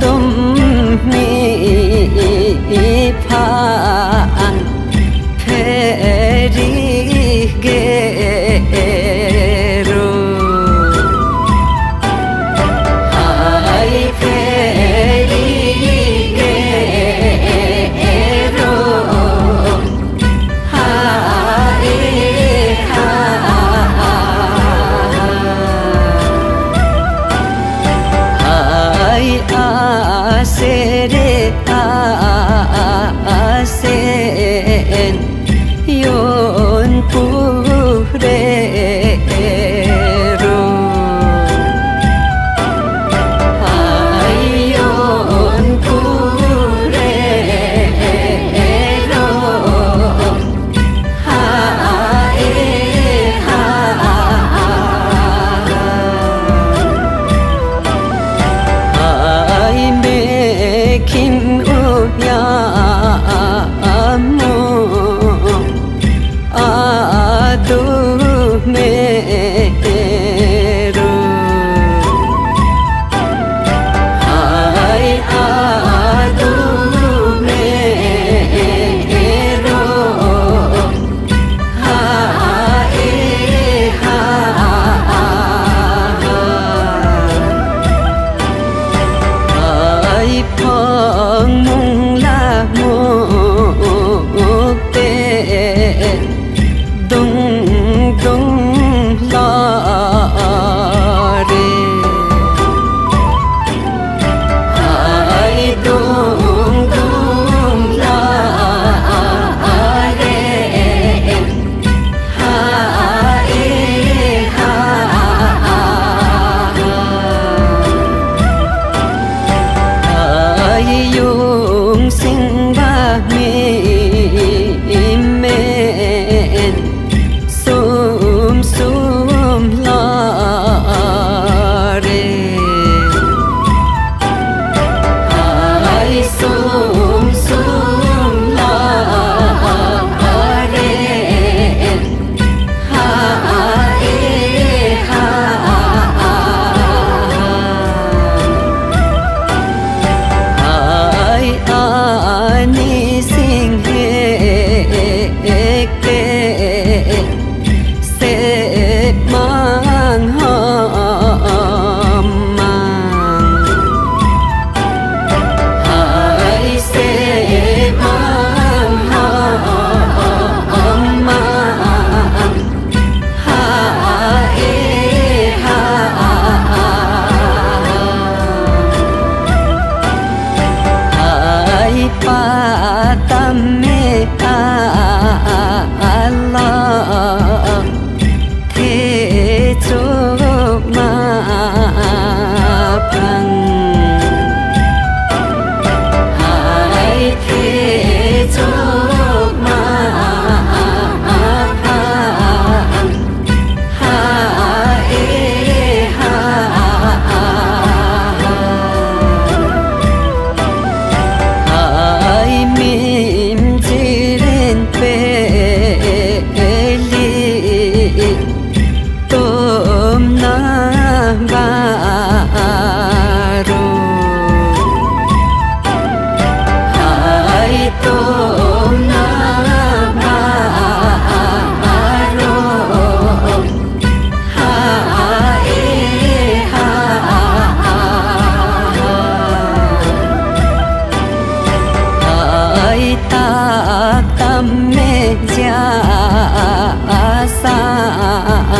तुम dum 家沙。